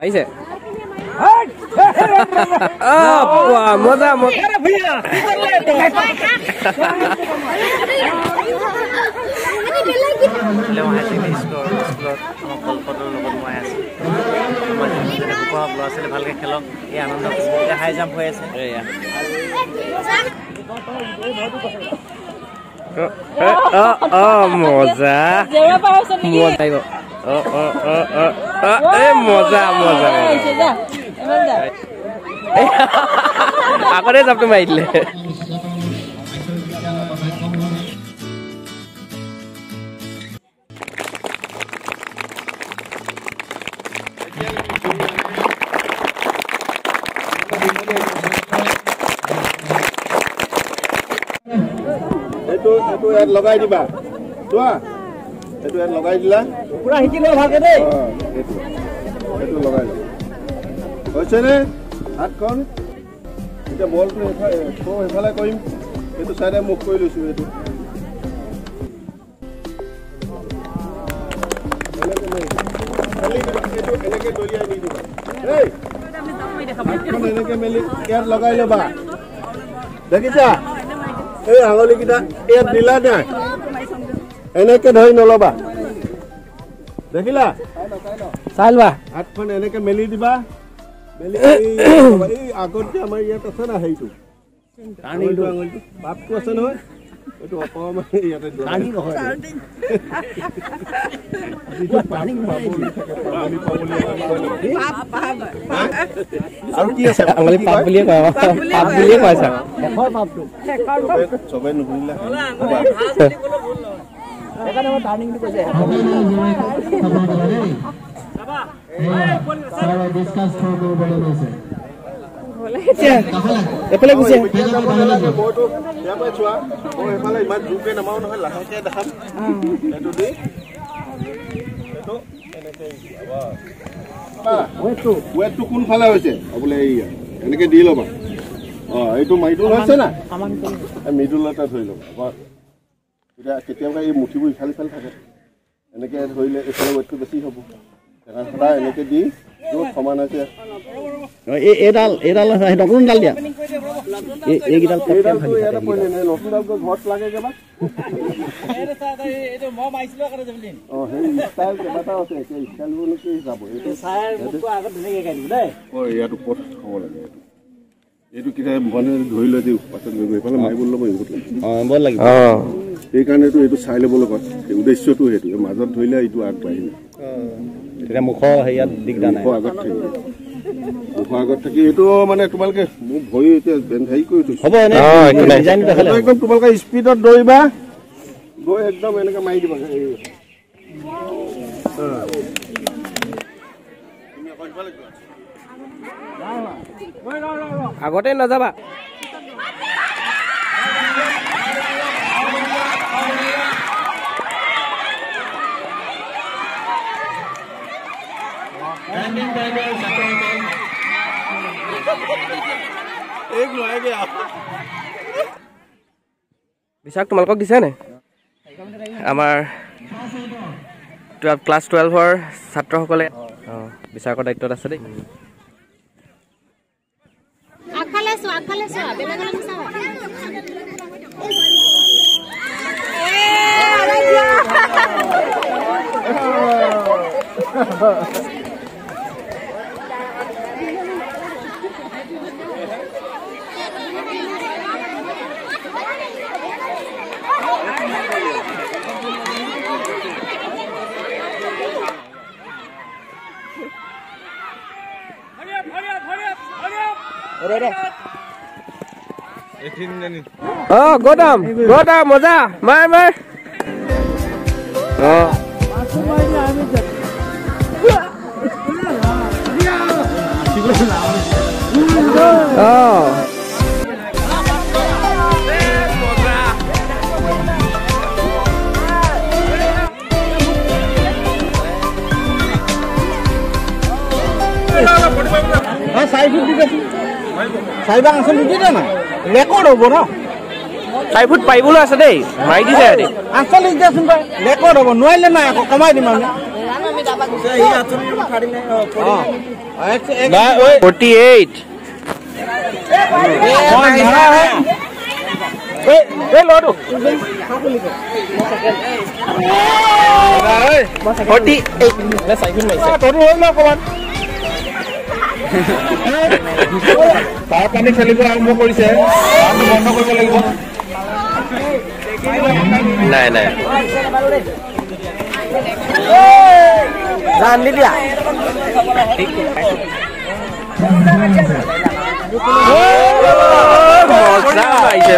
আহিছে মজা মজা হেল্ল' হাই ছেকেণ্ডেৰী স্কুলৰ স্কুলত আমাৰ কলপতৰ লগত মই আছোঁ ল'ৰা ছোৱালী ভালকৈ খেলক এই আনন্দ হাই জাম্প হৈ আছে মজা মজা অ এই মজা মজা আগতে জাপটো মাৰি দিলে এইটো এইটো ইয়াত লগাই দিবা চোৱা এইটো ইয়াত লগাই দিলা? পূৰা শিকি লোৱা ভালকৈ দেই। এইটো এইটো লগাই দিলা। হৈছেনে? হাতখন? এতিয়া বলটো সেইফালে কৰিম। এইটো চাইডে মুখ কৰি লৈছোঁ এইটো। এনেকে মেলি ইয়াত লগাই ল'বা। দেখিছা? এই আঙুলিকেইটা ইয়াত দিলা নাই? এনেকে ধৰি নল'বা। দেখিলা? চাই লোৱা হাতখন এনেকে মেলি দিবা। মেলি এই ল'বা। আগত যে আমাৰ ইয়াত আছে না হেৰিটো আঙুলিটো পাপটো আছে নহয়। এইটো অকণমান ইয়াতে যোৱা। যিটো পাপ পাবলি থাকে, পাবলি পাবলি পাবলি পাবলি। আৰু কি আছে? আঙুলি পাপ বুলিয়ে কয় আকৌ। পাপ বুলিয়ে কয় ছাৰ চবে- চবে নুশুনিলে। এফালে গুচি আহ। এতিয়া যাব নালাগে মইতো ইয়াৰ পৰাই চোৱা মই সেইফালে ইমান জোৰকে নামাৰো নহয় লাহেকে দেখাম এইটো দি এইটো এনেকে ৱেটটো ৱেটটো কোনফালে হৈছে বোলে এইয়া এনেকে দি ল'বা অ এইটো মাইডুল হৈছে না মিডুল এটা ধৰি ল'বা এতিয়া কেতিয়াবা এই মুঠিবোৰ ইফাল ইফাল থাকে। এনেকে ধৰিলে এইফালে ৱেটটো বেছি হ'ব। সদায় এনেকে দি য'ত সমান হৈছে এইডাল এইডাল নতুন ডাল দিয়া। এইকেইডাল নতুন ডাল ঘৰত লাগেগে বা অ সেই ষ্টাইল কেইবাটাও আছে এতিয়া ষ্টাইলবোৰ নো কি যাব এইটো অ ইয়াত ওপৰত হ'ব লাগে। এইটো এইটো কেতিয়া মানে ধৰি লৈ দিওঁ পাছত এইফালে মাৰিবলৈ মই বহুত লাগে অঁ বৰ লাগিব সেইকাৰণেতো এইটো চাই ল'ব লগত উদ্দেশ্যটো সেইটো মাজত ধৰিলে এইটো আগবাঢ়িলে। তেতিয়া মুখৰ হেৰিয়াত দিগদাৰ মুখৰ আগত থাকিব। মুখৰ আগত থাকি এইটো মানে তোমালোকে মোক ভৰি এতিয়া হেৰি কৰি থৈছো হ'ব একদম। তোমালোকে স্পীডত দৌৰিবা। গৈ একদম এনেকে মাৰি দিবা। এই। আগতে নাযাবা। বিশ্বাস তোমালোকক দিছে নে? আমাৰ ক্লাছ টুৱেলভৰ ছাত্ৰসকলে অঁ বিচাৰকৰ দায়িত্বত আছে দেই। আগফালে চোৱা আগফালে চোৱা বেলেগলৈ নাচাবা অ अँ गोदाम गोदाम मजा माय माय अँ साई फिफ्टी ना ৰেকৰ্ড হ'ব ন? ফাইভ ফুট পাৰিবলৈ আছে দেই মাৰি দিছে আঠচল্লিছ দিয়াচোন তই ৰেকৰ্ড হ'ব নোৱাৰিলে নাই আকৌ কমাই দিম আমি। ফৰ্টি এইট ফৰ্টি এইট ভাল পানী ফেলিব আৰম্ভ কৰিছে বন্ধ কৰিব লাগিব নাই নাই দিয়া পাইছে